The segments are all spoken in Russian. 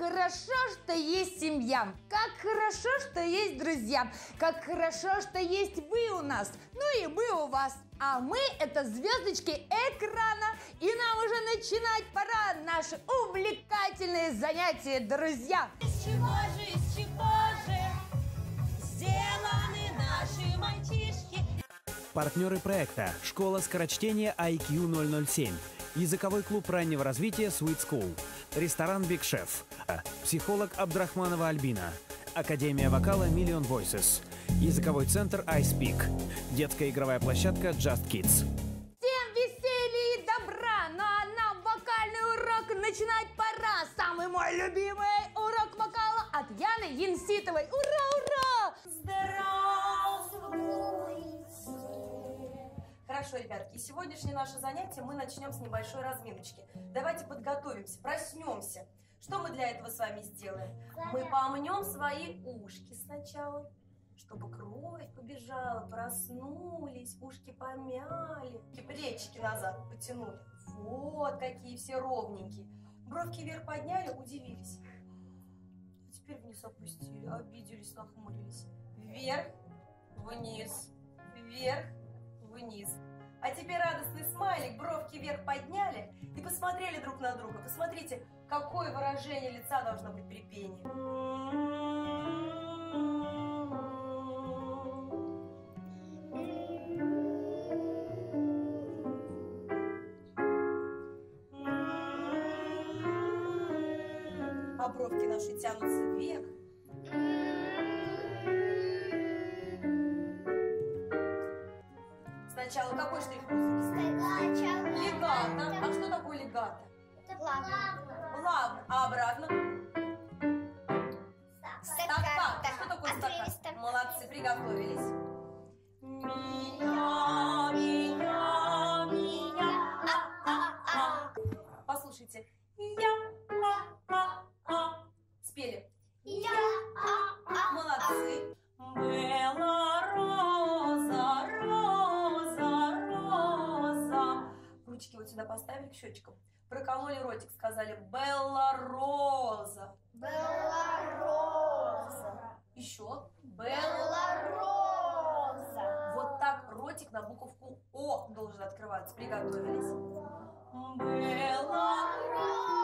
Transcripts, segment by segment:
хорошо, что есть семья, как хорошо, что есть друзья, как хорошо, что есть вы у нас, ну и мы у вас. А мы это звездочки экрана, и нам уже начинать пора наши увлекательные занятия, друзья. Из чего же, из чего же сделаны наши мальчишки? Партнеры проекта – школа скорочтения IQ 007, языковой клуб раннего развития Sweet School, ресторан Big Chef, психолог Абдрахманова Альбина, Академия вокала Million Voices, языковой центр iSpeak, детская игровая площадка Just Kids. Хорошо, ребятки, и сегодняшнее наше занятие мы начнем с небольшой разминочки. Давайте подготовимся, проснемся. Что мы для этого с вами сделаем? Мы помнем свои ушки сначала, чтобы кровь побежала, проснулись, ушки помяли, плечики назад потянули. Вот какие все ровненькие. Бровки вверх подняли, удивились. А теперь вниз опустили, обиделись, нахмурились. Вверх, вниз, вверх, вниз. А теперь радостный смайлик, бровки вверх подняли и посмотрели друг на друга. Посмотрите, какое выражение лица должно быть при пении. Сначала какой штрих музыки? Легато. А что такое легато? Плавно. А обратно? Стаккато. Что такое стаккато? Молодцы, приготовились. Сюда поставили к щечкам. Прокололи ротик, сказали Белла Роза. Еще. Белла Вот так ротик на буковку О должен открываться. Приготовились. Белла Роза.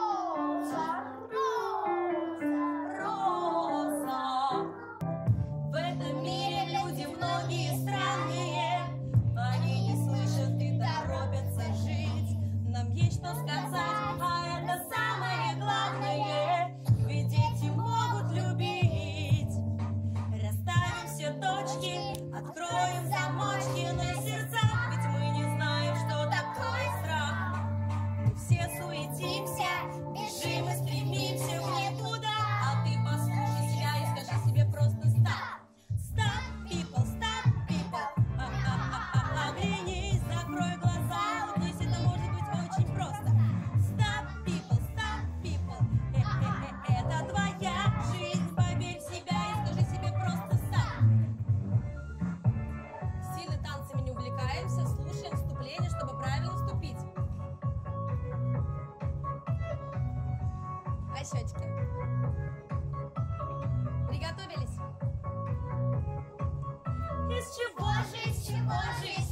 Чего же, чего же,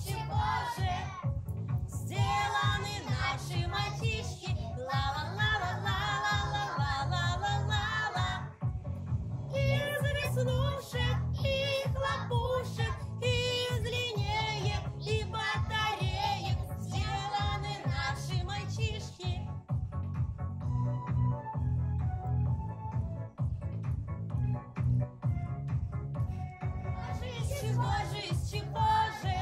из чепожи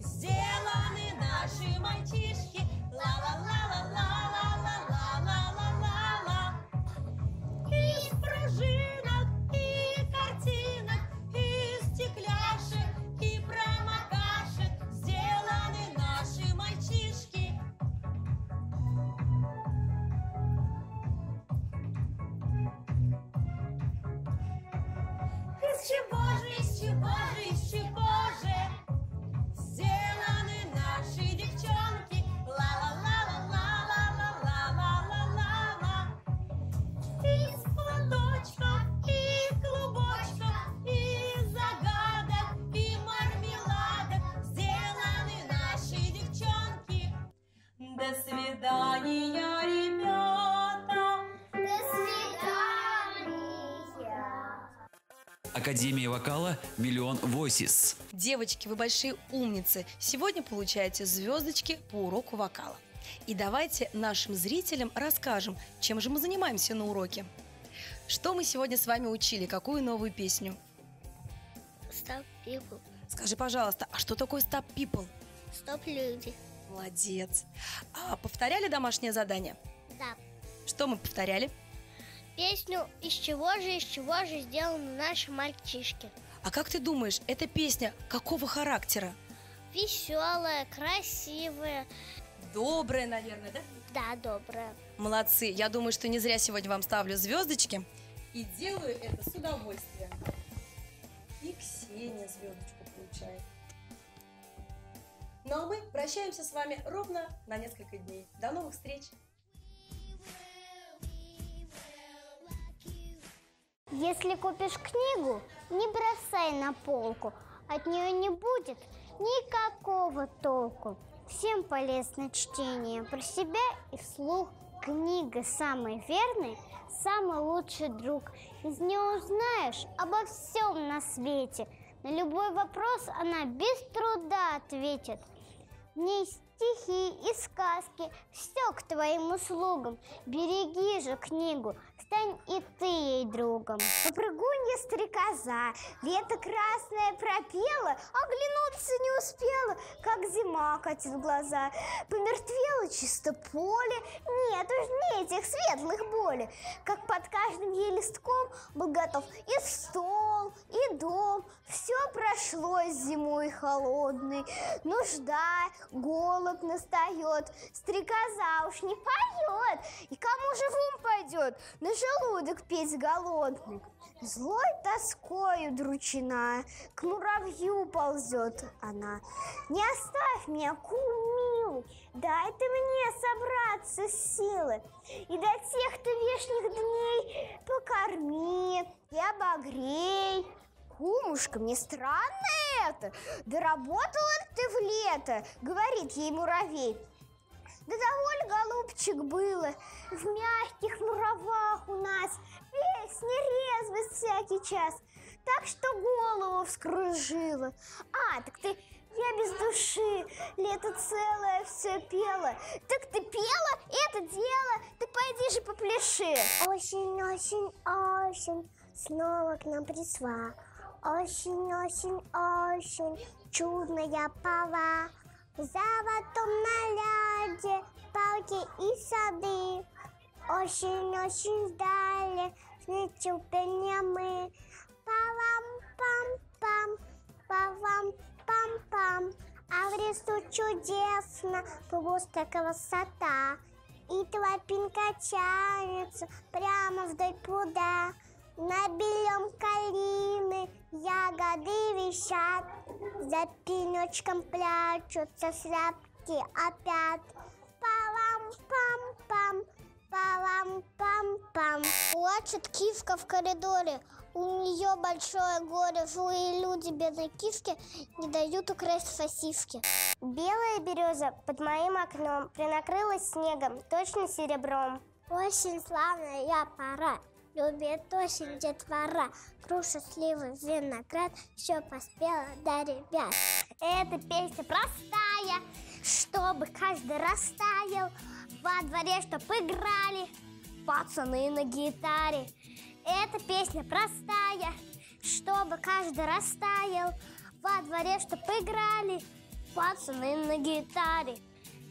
сделаны наши мальчишки. Ла-ла-ла-ла-ла-ла-ла-ла-ла-ла-ла. Из пружинок и картинок, из стекляшек и промокашек сделаны наши мальчишки. Из чепожи чего же сделаны наши девчонки? Ла-ла-ла-ла-ла-ла-ла-ла-ла-ла. Из платочков, из клубочков, из загадок и мармеладок сделаны наши девчонки. До свидания, Академия вокала «Миллион Voices». Девочки, вы большие умницы. Сегодня получаете звездочки по уроку вокала. И давайте нашим зрителям расскажем, чем же мы занимаемся на уроке. Что мы сегодня с вами учили? Какую новую песню? Стоп, people. Скажи, пожалуйста, а что такое Stop People? Стоп, люди. Молодец. А повторяли домашнее задание? Да. Что мы повторяли? Песню «Из чего же, из чего же сделаны наши мальчишки». А как ты думаешь, эта песня какого характера? Веселая, красивая. Добрая, наверное, да? Да, добрая. Молодцы. Я думаю, что не зря сегодня вам ставлю звездочки. И делаю это с удовольствием. И Ксения звездочку получает. Ну а мы прощаемся с вами ровно на несколько дней. До новых встреч! Если купишь книгу, не бросай на полку. От нее не будет никакого толку. Всем полезно чтение про себя и вслух. Книга самый верный, самый лучший друг. Из нее узнаешь обо всем на свете. На любой вопрос она без труда ответит. В ней стихи и сказки, все к твоим услугам. Береги же книгу, стань и ты ей другом. Попрыгунья стрекоза, лето красное пропела, оглянуться не успела, как зима катит глаза. Помертвело чисто поле, нет уж не этих светлых боли. Как под каждым ей листком был готов и стол, и дом. Все прошло зимой холодной, нужда, голод настает, стрекоза уж не поет. И кому же в ум пойдет на желудок петь голодный? Злой тоскою дручина, к муравью ползет она. Не оставь меня, кум милый, дай ты мне собраться с силы. И до тех-то вешних дней покорми и обогрей. Кумушка, мне странно это. Доработала ты в лето, говорит ей муравей. Да довольно, голубчик, было. В мягких муравах у нас Песни резвость всякий час. Так что голову вскружила. А, так ты я без души Лето целое все пела. Так ты пела это дело Ты пойди же попляши. Осень, осень, осень Снова к нам пришла Осень Чудная пора в золотом наряде палки и сады. Очень-очень ждали с нетерпением мы. Пам-пам-пам, пам-пам-пам. А в лесу чудесно, просто красота. И тропинка тянется прямо вдоль пруда. На белом калины ягоды висят, За пенечком прячутся шляпки опять. Палам-пам-пам, палам-пам-пам. Плачет кивка в коридоре, у нее большое горе. Злые люди бедной кивке не дают украсть фасивки. Белая береза под моим окном принакрылась снегом, точно серебром. Очень славная пора, Любит осень детвора, груша, сливы, виноград, все поспела до ребят. Эта песня простая, чтобы каждый растаял, во дворе, чтоб играли пацаны на гитаре. Эта песня простая, чтобы каждый растаял, во дворе, чтоб играли пацаны на гитаре.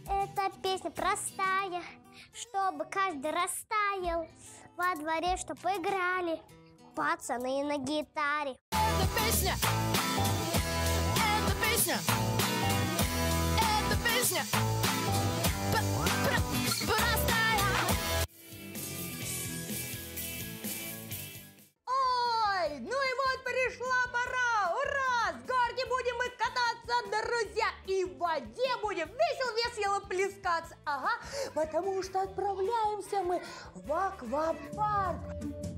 Эта песня простая, чтобы каждый растаял, во дворе, чтоб играли пацаны на гитаре. Эта песня, эта песня, эта песня п- пр- простая. Ой, ну и вот пришло плескаться, друзья, и в воде будем весело-весело плескаться. Ага, потому что отправляемся мы в аквапарк.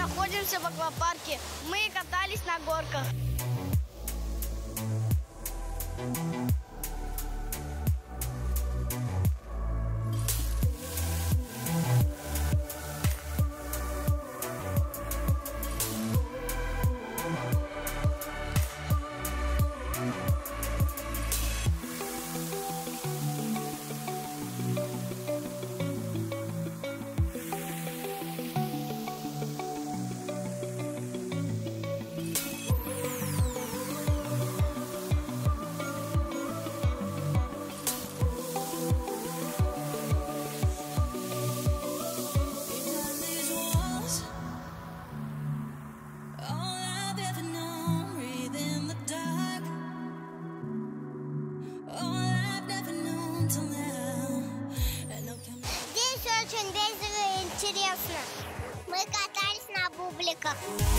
находимся в аквапарке. Мы катались на горках. Now.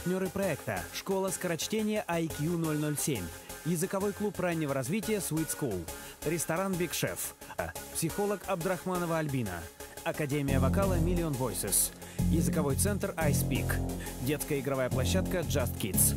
Партнеры проекта – школа скорочтения IQ 007, языковой клуб раннего развития Sweet School, ресторан Big Chef, а, психолог Абдрахманова Альбина, Академия вокала Million Voices, языковой центр iSpeak, детская игровая площадка Just Kids.